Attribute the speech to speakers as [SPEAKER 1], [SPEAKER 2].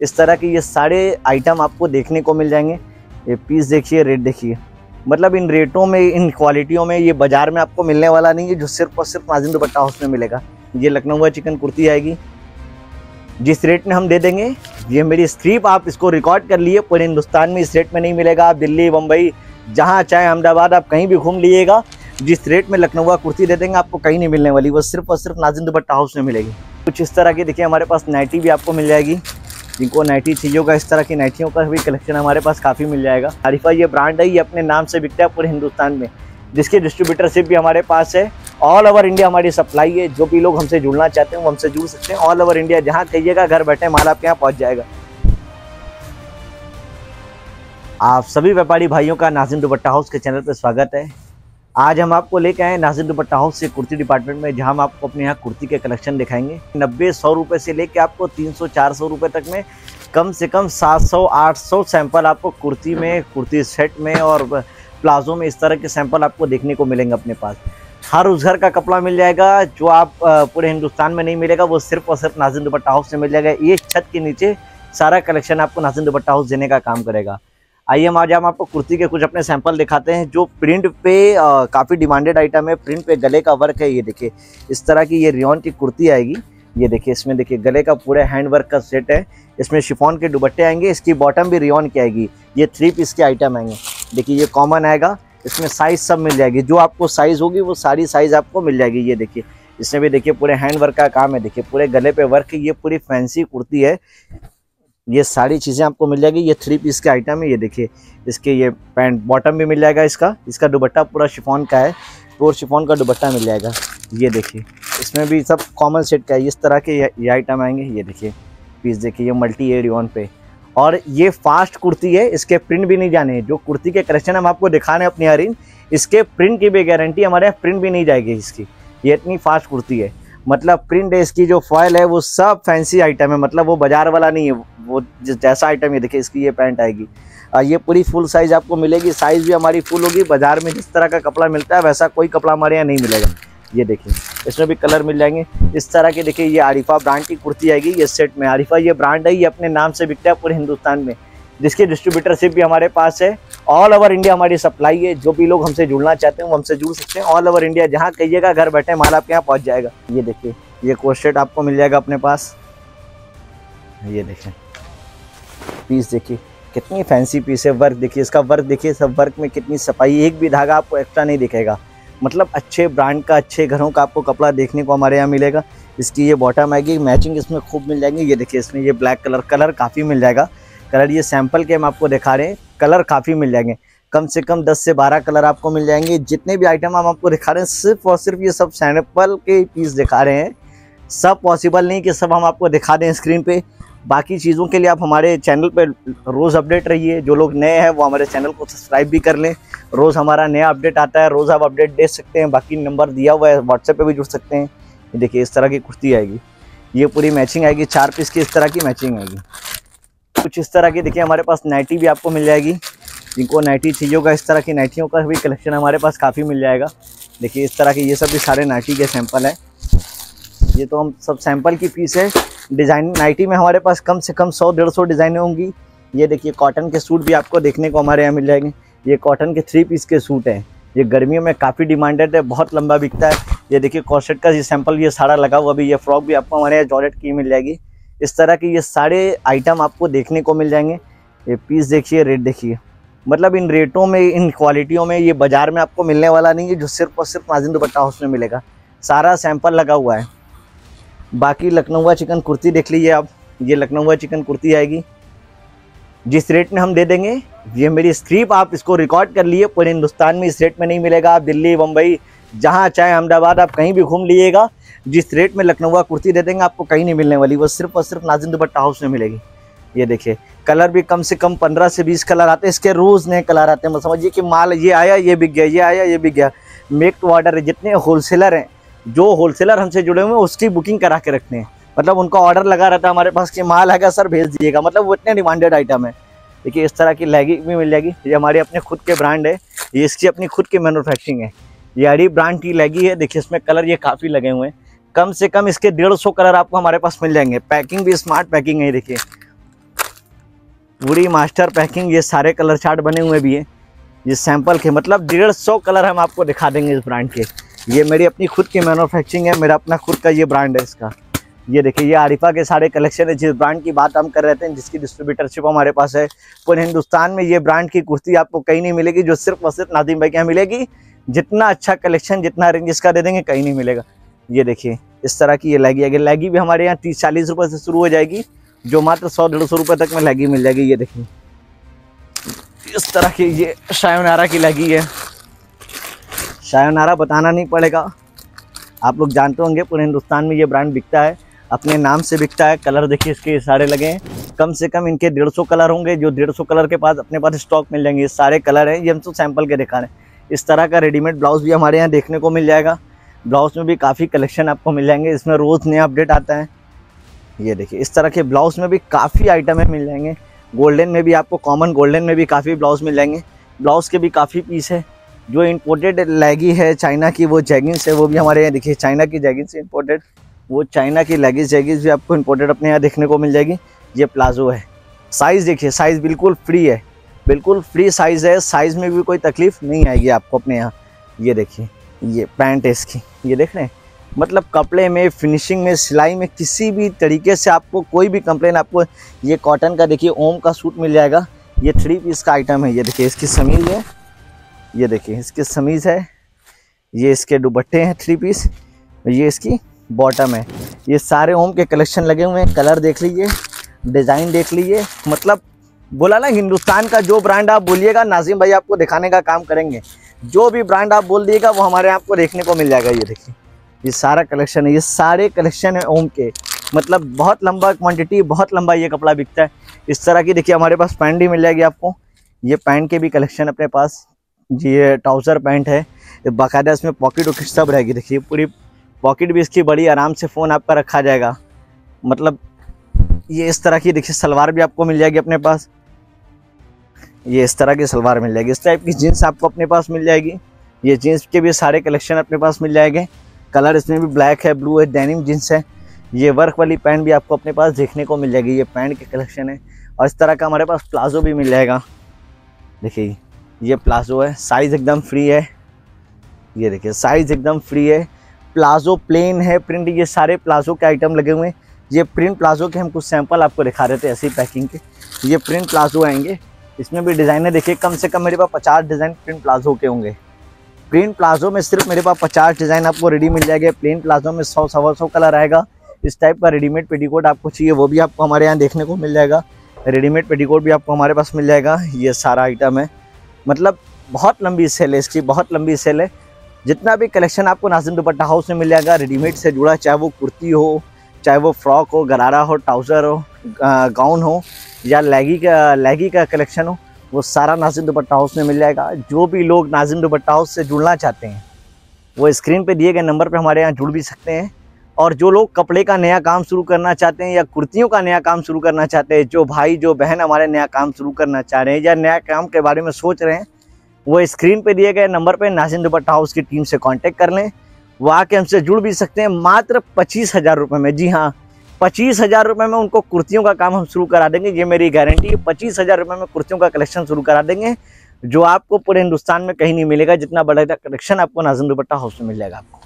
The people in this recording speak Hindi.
[SPEAKER 1] इस तरह के ये सारे आइटम आपको देखने को मिल जाएँगे। ये पीस देखिए रेट देखिए। मतलब इन रेटों में, इन क्वालिटियों में ये बाज़ार में आपको मिलने वाला नहीं है, जो सिर्फ़ और सिर्फ़ नाजिन दुपट्टा हाउस में मिलेगा। ये लखनऊ चिकन कुर्ती आएगी। जिस रेट में हम दे देंगे, ये मेरी स्क्रिप आप इसको रिकॉर्ड कर लिए। पूरे हिंदुस्तान में इस रेट में नहीं मिलेगा। आप दिल्ली, मुंबई, जहाँ चाहे अहमदाबाद, आप कहीं भी घूम लीजिएगा जिस रेट में लखनऊ कुर्ती दे देंगे, आपको कहीं नहीं मिलने वाली। वो सिर्फ़ और सिर्फ़ नाजिन दुपट्टा हाउस में मिलेगी। कुछ इस तरह की देखिए, हमारे पास नाइटी भी आपको मिल जाएगी। जिनको नाइटी चाहिए होगा इस तरह की नाइटियों का भी कलेक्शन हमारे पास काफ़ी मिल जाएगा। आरिफा ये ब्रांड है, ये अपने नाम से बिकता है पूरे हिंदुस्तान में। जिसकी डिस्ट्रीब्यूटरशिप भी हमारे पास है। ऑल ओवर इंडिया हमारी सप्लाई है। जो भी लोग हमसे जुड़ना चाहते हैं, वो हमसे जुड़ सकते हैं। ऑल ओवर इंडिया जहाँ कहिएगा, घर बैठे माल आपके यहाँ पहुँच जाएगा। आप सभी व्यापारी भाइयों का नाजिम दुपट्टा हाउस के चैनल पर स्वागत है। आज हम आपको लेके आए नाजिम दुपट्टा हाउस से कुर्ती डिपार्टमेंट में, जहाँ हम आपको अपने यहाँ कुर्ती के कलेक्शन दिखाएँगे। नब्बे, सौ रुपये से लेके आपको तीन सौ, चार सौ रुपये तक में, कम से कम सात सौ, आठ सौ सैंपल आपको कुर्ती में, कुर्ती सेट में और प्लाजो में इस तरह के सैंपल आपको देखने को मिलेंगे अपने पास। हर उस घर का कपड़ा मिल जाएगा, जो आप पूरे हिंदुस्तान में नहीं मिलेगा, वो सिर्फ़ और सिर्फ़ नाजिन दुपट्टा हाउस से मिल जाएगा। ये छत के नीचे सारा कलेक्शन आपको नाजिन दुपट्टा हाउस देने का काम करेगा। आइए हम आज हम आपको कुर्ती के कुछ अपने सैंपल दिखाते हैं, जो प्रिंट पे काफ़ी डिमांडेड आइटम है। प्रिंट पे गले का वर्क है, ये देखिए। इस तरह की ये रियोन की कुर्ती आएगी। ये देखिए, इसमें देखिए, गले का पूरे हैंड वर्क का सेट है। इसमें शिफॉन के दुबट्टे आएँगे, इसकी बॉटम भी रियोन की आएगी। ये थ्री पीस के आइटम आएँगे। देखिए, ये कॉमन आएगा। इसमें साइज़ सब मिल जाएगी। जो आपको साइज़ होगी, वो सारी साइज़ आपको मिल जाएगी। ये देखिए, इसमें भी देखिए, पूरे हैंड वर्क का काम है। देखिए, पूरे गले पे वर्क ये पूरी फैंसी कुर्ती है। ये सारी चीज़ें आपको मिल जाएगी। ये थ्री पीस के आइटम है, ये देखिए। इसके ये पैंट बॉटम भी मिल जाएगा इसका। इसका दुबट्टा पूरा शिफॉन का है। प्योर शिफॉन का दुबट्टा मिल जाएगा। ये देखिए। इसमें भी सब कॉमन सेट का है। इस तरह के ये आइटम आएँगे। ये देखिए। पीस देखिए, ये मल्टी एड एरियन पे। और ये फास्ट कुर्ती है। इसके प्रिंट भी नहीं जाने। जो कुर्ती के कलेक्शन हम आपको दिखा रहे हैं अपनी हरीन इसके प्रिंट की भी गारंटी हमारे यहाँ प्रिंट भी नहीं जाएगी इसकी। ये इतनी फास्ट कुर्ती है। मतलब प्रिंट है इसकी जो फॉयल है, वो सब फैंसी आइटम है। मतलब वो बाज़ार वाला नहीं है, वो जैसा आइटम है, देखिए इसकी ये पैंट आएगी। ये पूरी फुल साइज़ आपको मिलेगी। साइज़ भी हमारी फुल होगी। बाज़ार में जिस तरह का कपड़ा मिलता है, वैसा कोई कपड़ा हमारे यहाँ नहीं मिलेगा। ये देखिए, इसमें भी कलर मिल जाएँगे। इस तरह के देखिए, ये आरिफा ब्रांड की कुर्ती आएगी, ये सेट में। आरिफा ये ब्रांड है, ये अपने नाम से बिकता है पूरे हिंदुस्तान में। जिसकी डिस्ट्रीब्यूटरशिप भी हमारे पास है। ऑल ओवर इंडिया हमारी सप्लाई है। जो भी लोग हमसे जुड़ना चाहते हैं, वो हमसे जुड़ सकते हैं। ऑल ओवर इंडिया जहाँ कहिएगा, घर बैठे माल आपके यहाँ पहुँच जाएगा। ये देखिए, ये कोस्टेट आपको मिल जाएगा अपने पास। ये देखें। पीस देखिए, कितनी फैंसी पीस है। वर्क देखिए, इसका वर्क देखिए, सब वर्क में कितनी सफ़ाई, एक भी धागा आपको एक्स्ट्रा नहीं दिखेगा। मतलब अच्छे ब्रांड का, अच्छे घरों का आपको कपड़ा देखने को हमारे यहाँ मिलेगा। इसकी ये बॉटम आएगी मैचिंग इसमें खूब मिल जाएँगे। ये देखिए, इसमें ये ब्लैक कलर कलर काफ़ी मिल जाएगा। कलर ये सैंपल के हम आपको दिखा रहे हैं, कलर काफ़ी मिल जाएँगे। कम से कम 10 से 12 कलर आपको मिल जाएँगे। जितने भी आइटम हम आपको दिखा रहे हैं, सिर्फ़ और सिर्फ़ ये सब सैंपल के पीस दिखा रहे हैं। सब पॉसिबल नहीं कि सब हम आपको दिखा दें स्क्रीन पे। बाकी चीज़ों के लिए आप हमारे चैनल पे रोज़ अपडेट रहिए। जो लोग नए हैं, वो हमारे चैनल को सब्सक्राइब भी कर लें। रोज़ हमारा नया अपडेट आता है, रोज़ आप अपडेट दे सकते हैं। बाकी नंबर दिया हुआ है व्हाट्सएप पे भी जुड़ सकते हैं। देखिए, इस तरह की कुर्ती आएगी। ये पूरी मैचिंग आएगी, चार पीस की इस तरह की मैचिंग आएगी। कुछ इस तरह की, देखिए हमारे पास नाइटी भी आपको मिल जाएगी। जिनको नाइटी चाहिए होगा इस तरह की नाइटियों का भी कलेक्शन हमारे पास काफ़ी मिल जाएगा। देखिए इस तरह के, ये सब भी सारे नाइटी के सैंपल हैं। ये तो हम सब सैंपल की पीस है। डिज़ाइन, नाइटी में हमारे पास कम से कम सौ, डेढ़ सौ डिज़ाइनें होंगी। ये देखिए कॉटन के सूट भी आपको देखने को हमारे यहाँ मिल जाएँगे। ये कॉटन के थ्री पीस के सूट हैं। ये गर्मियों में काफ़ी डिमांडेड है, बहुत लंबा बिकता है। ये देखिए कॉशेट का ये सैंपल ये सारा लगा हुआ अभी ये फ्रॉक भी आपको हमारे यहाँ जॉलेट की मिल जाएगी। इस तरह के ये सारे आइटम आपको देखने को मिल जाएँगे। ये पीस देखिए रेट देखिए। मतलब इन रेटों में, इन क्वालिटियों में ये बाज़ार में आपको मिलने वाला नहीं है, जो सिर्फ़ और सिर्फ़ नाजिन दुपट्टा हाउस में मिलेगा। सारा सैंपल लगा हुआ है। बाकी लखनऊ चिकन कुर्ती देख लीजिए आप। ये लखनऊ चिकन कुर्ती आएगी। जिस रेट में हम दे देंगे, ये मेरी स्क्रिप आप इसको रिकॉर्ड कर लिए। पूरे हिंदुस्तान में इस रेट में नहीं मिलेगा। आप दिल्ली, मुंबई जहाँ चाहे अहमदाबाद आप कहीं भी घूम लीजिएगा, जिस रेट में लखनऊ कुर्ती दे देंगे, आपको कहीं नहीं मिलने वाली, वो सिर्फ़ और सिर्फ़ नाजिन दुपट्टा हाउस में मिलेगी। ये देखिए कलर भी कम से कम पंद्रह से बीस कलर आते हैं, इसके रोज़ नए कलर आते हैं। समझिए कि माल ये आया, ये बिक गया, ये आया, ये बिक गया। मेक टू ऑर्डर है जितने होलसेलर हैं, जो होलसेलर हमसे जुड़े हुए हैं, उसकी बुकिंग करा के रखते हैं। मतलब उनका ऑर्डर लगा रहता है हमारे पास कि माल आएगा, सर भेज दीजिएगा। मतलब वो इतने डिमांडेड आइटम है। देखिए, इस तरह की लैगिंग भी मिल जाएगी। ये हमारे अपने खुद के ब्रांड है, ये इसकी अपनी खुद की मैनुफैक्चरिंग है। ये ब्रांड की लगी है। देखिए, इसमें कलर ये काफ़ी लगे हुए हैं। कम से कम इसके डेढ़ सौ कलर आपको हमारे पास मिल जाएँगे। पैकिंग भी स्मार्ट पैकिंग है देखिए। पूरी मास्टर पैकिंग, ये सारे कलर चार्ट बने हुए भी हैं। ये सैंपल के मतलब डेढ़ सौ कलर हम आपको दिखा देंगे इस ब्रांड के। ये मेरी अपनी खुद की मैनुफैक्चरिंग है, मेरा अपना खुद का ये ब्रांड है इसका। ये देखिए, ये आरिफा के सारे कलेक्शन है। जिस ब्रांड की बात हम कर रहे थे, जिसकी डिस्ट्रीब्यूटरशिप हमारे पास है। पूरे हिंदुस्तान में ये ब्रांड की कुर्ती आपको कहीं नहीं मिलेगी, जो सिर्फ़ और सिर्फ़ नादिम भाई के यहाँ मिलेगी। जितना अच्छा कलेक्शन जितना रेंज इसका दे देंगे, कहीं नहीं मिलेगा। ये देखिए, इस तरह की ये लैगी आएगी लैगी भी हमारे यहाँ तीस चालीस रुपये से शुरू हो जाएगी, जो मात्र सौ डेढ़ सौ रुपये तक में लैगी मिल जाएगी, ये देखिए। इस तरह की ये शायोनारा की लैगी है। शायोनारा बताना नहीं पड़ेगा। आप लोग जानते होंगे, पूरे हिंदुस्तान में ये ब्रांड बिकता है। अपने नाम से बिकता है, कलर देखिए इसके सारे लगे हैं। कम से कम इनके डेढ़ सौ कलर होंगे, जो डेढ़ सौ कलर के पास अपने पास स्टॉक मिल जाएँगे। ये सारे कलर हैं, ये हम तो सैंपल के दिखा रहे हैं। इस तरह का रेडीमेड ब्लाउज भी हमारे यहाँ देखने को मिल जाएगा। ब्लाउज में भी काफ़ी कलेक्शन आपको मिल जाएँगे, इसमें रोज़ नया अपडेट आता है। ये देखिए, इस तरह के ब्लाउज में भी काफ़ी आइटम मिल जाएँगे। गोल्डन में भी आपको कॉमन गोल्डन में भी काफ़ी ब्लाउज मिल जाएँगे। ब्लाउज के भी काफ़ी पीस है। जो इम्पोर्टेड लेगी है चाइना की, वो जैगिंग्स है, वो भी हमारे यहाँ देखिए, चाइना की जैगिंग्स इम्पोर्टेड वो चाइना की लेगिस जैगिंग्स भी आपको इम्पोर्टेड अपने यहाँ देखने को मिल जाएगी। ये प्लाजो है। साइज़ देखिए साइज़ बिल्कुल फ्री है। बिल्कुल फ्री साइज़ है। साइज़ में भी कोई तकलीफ़ नहीं आएगी आपको अपने यहाँ। ये देखिए, ये पैंट है इसकी। ये देख रहे हैं? मतलब कपड़े में फिनिशिंग में, सिलाई में किसी भी तरीके से आपको कोई भी कंप्लेन आपको ये कॉटन का देखिए, ओम का सूट मिल जाएगा। ये थ्री पीस का आइटम है। ये देखिए, इसकी समीज़ है। ये देखिए, इसकी समीज़ है। ये इसके दुबट्टे हैं थ्री पीस ये इसकी बॉटम है। ये सारे ओम के कलेक्शन लगे हुए हैं। कलर देख लीजिए। डिज़ाइन देख लीजिए। मतलब बोला ना, हिंदुस्तान का जो ब्रांड आप बोलिएगा, नाजिम भाई आपको दिखाने का काम करेंगे। जो भी ब्रांड आप बोल दिएगा, वो हमारे आपको देखने को मिल जाएगा, ये देखिए। ये सारा कलेक्शन है, ये सारे कलेक्शन है ओम के। मतलब बहुत लंबा क्वांटिटी बहुत लंबा ये कपड़ा बिकता है। इस तरह की देखिए, हमारे पास पैंट भी मिल जाएगी आपको। ये पैंट के भी कलेक्शन अपने पास। जी, ये ट्राउज़र पैंट है। बाकायदा इसमें पॉकेट वॉकेट सब रहेगी। देखिए, पूरी पॉकेट भी इसकी बड़ी आराम से फ़ोन आपका रखा जाएगा। मतलब ये इस तरह की, देखिए, सलवार भी आपको मिल जाएगी अपने पास। ये इस तरह की सलवार मिल जाएगी। इस टाइप की जीन्स आपको अपने पास मिल जाएगी। ये जीन्स के भी सारे कलेक्शन अपने पास मिल जाएँगे। कलर इसमें भी ब्लैक है ब्लू है डेनिम जीन्स है। ये वर्क वाली पैंट भी आपको अपने पास देखने को मिल जाएगी। ये पैंट के कलेक्शन है। और इस तरह का हमारे पास प्लाजो भी मिल जाएगा। देखिए, ये प्लाजो है। साइज़ एकदम फ्री है। ये देखिए साइज़ एकदम फ्री है। प्लाजो प्लेन है। प्रिंट ये सारे प्लाजो के आइटम लगे हुए हैं। ये प्रिंट प्लाजो के हम कुछ सैंपल आपको दिखा रहे थे ऐसी पैकिंग के। ये प्रिंट प्लाजो आएँगे। इसमें भी डिज़ाइनर देखिए, कम से कम मेरे पास पचास डिज़ाइन प्रिंट प्लाजो के होंगे। प्रिंट प्लाजो में सिर्फ़ मेरे पास पचास डिज़ाइन आपको रेडी मिल जाएगा। प्लेन प्लाजो में सौ, सवा सौ कलर आएगा। इस टाइप का रेडीमेड पेटीकोट आपको चाहिए, वो भी आपको हमारे यहाँ देखने को मिल जाएगा। रेडीमेड पेटीकोट भी आपको हमारे पास मिल जाएगा। ये सारा आइटम है। मतलब बहुत लंबी सेल है इसकी, बहुत लंबी सेल है। जितना भी कलेक्शन आपको नाजिम दुपट्टा हाउस में मिल जाएगा। रेडीमेड से जुड़ा, चाहे वो कुर्ती हो चाहे वो फ्रॉक हो, गरारा हो, ट्राउज़र हो गाउन हो, या लेगी का लेगी का कलेक्शन हो, वो सारा नाजिम दुपट्टा हाउस में मिल जाएगा। जो भी लोग नाजिम दुपट्टा हाउस से जुड़ना चाहते हैं, वो स्क्रीन पे दिए गए नंबर पे हमारे यहाँ जुड़ भी सकते हैं। और जो लोग कपड़े का नया काम शुरू करना चाहते हैं या कुर्तियों का नया काम शुरू करना चाहते हैं, जो भाई, जो बहन हमारे नया काम शुरू करना चाह रहे हैं या नया काम के बारे में सोच रहे हैं, वो स्क्रीन पे दिए गए नंबर पे नाजिम दुपट्टा हाउस की टीम से कांटेक्ट कर लें। वो आके हमसे जुड़ भी सकते हैं। मात्र पच्चीस हज़ार रुपये में। जी हाँ पच्चीस हज़ार रुपये में उनको कुर्तियों का काम हम शुरू करा देंगे। ये मेरी गारंटी है। पच्चीस हज़ार रुपये में कुर्तियों का कलेक्शन शुरू करा देंगे, जो आपको पूरे हिंदुस्तान में कहीं नहीं मिलेगा। जितना बड़ा कलेक्शन आपको नाजन दुपट्टा हाउस में मिल जाएगा आपको।